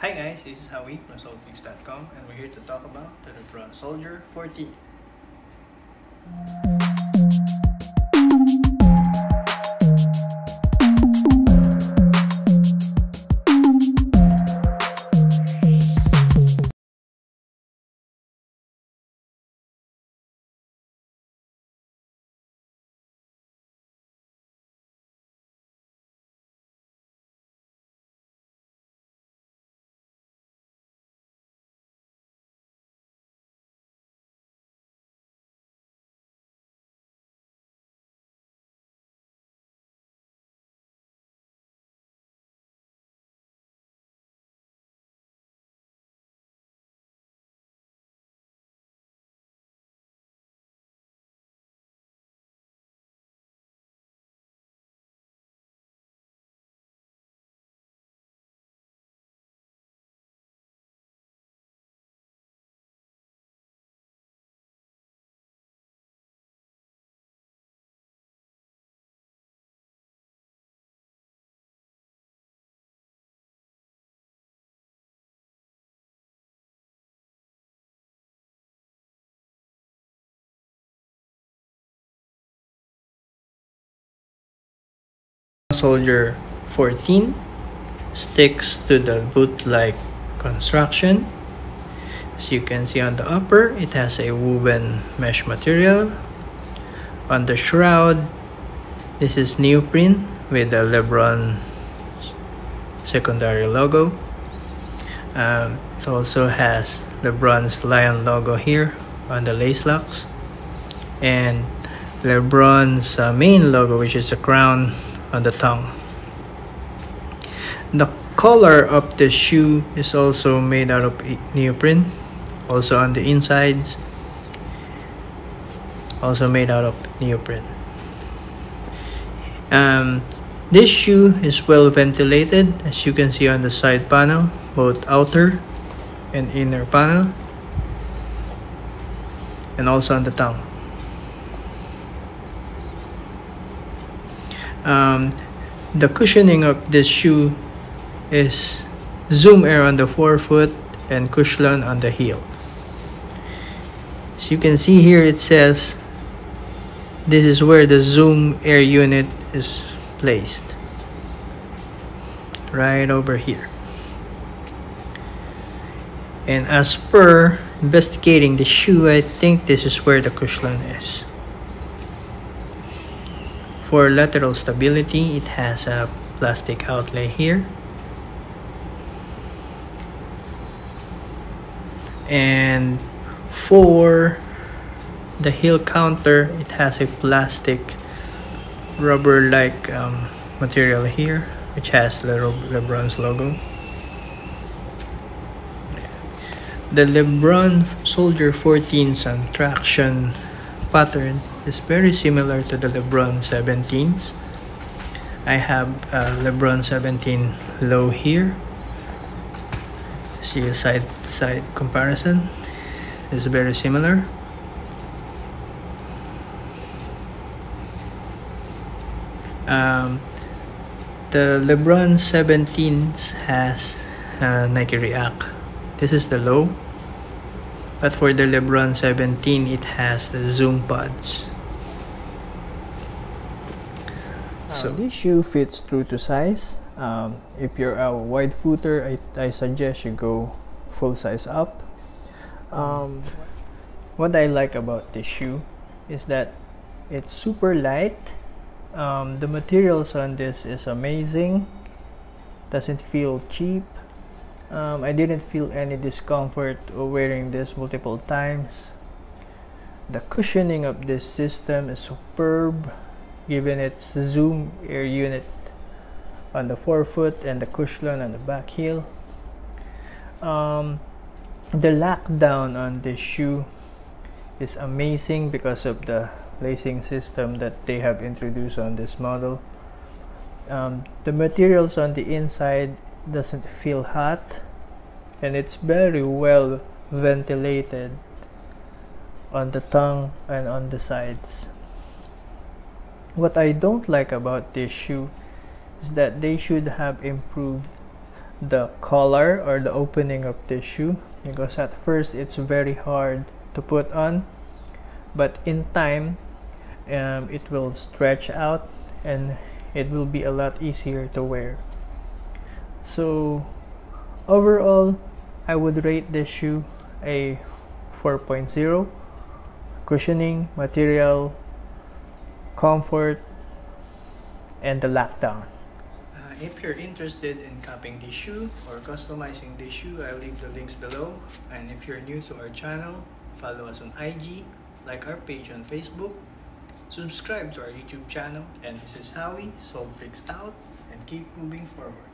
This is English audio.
Hi guys, this is Howie from SoleDFreaks.com and we're here to talk about the LeBron Soldier 14. Soldier 14 sticks to the boot-like construction. As you can see on the upper, it has a woven mesh material. On the shroud, this is neoprene with the Lebron secondary logo. Um, it also has Lebron's lion logo here on the lace locks and Lebron's uh, main logo, which is the crown on the tongue. The color of the shoe is also made out of neoprene, also on the insides, also made out of neoprene. Um, this shoe is well ventilated as you can see on the side panel, both outer and inner panel, and also on the tongue. Um, the cushioning of this shoe is zoom air on the forefoot and Cushlon on the heel. As you can see here it says this is where the zoom air unit is placed. Right over here. And as per investigating the shoe I think this is where the Cushlon is for lateral stability, it has a plastic outlay here. And for the heel counter, it has a plastic rubber-like um, material here, which has the Lebron's logo. The Lebron Soldier 14 Sun traction pattern is very similar to the Lebron 17s. I have a Lebron 17 low here. See a side to side comparison. It's very similar. Um, the Lebron 17s has uh, Nike React. This is the low but for the Lebron 17 it has the zoom pods. Uh, so this shoe fits true to size. Um, if you're a wide footer I, I suggest you go full size up. Um, what I like about this shoe is that it's super light. Um, the materials on this is amazing. Doesn't feel cheap um, I didn't feel any discomfort wearing this multiple times. The cushioning of this system is superb given its zoom air unit on the forefoot and the cushion on the back heel. Um, the lockdown on this shoe is amazing because of the lacing system that they have introduced on this model. Um, the materials on the inside doesn't feel hot and it's very well ventilated on the tongue and on the sides. What I don't like about this shoe is that they should have improved the collar or the opening of the shoe because at first it's very hard to put on but in time um, it will stretch out and it will be a lot easier to wear so overall I would rate this shoe a 4.0 cushioning material comfort and the lockdown. Uh, if you're interested in copying this shoe or customizing this shoe I'll leave the links below. And if you're new to our channel follow us on IG like our page on Facebook subscribe to our YouTube channel and this is Howie Sole'D Freaks out and keep moving forward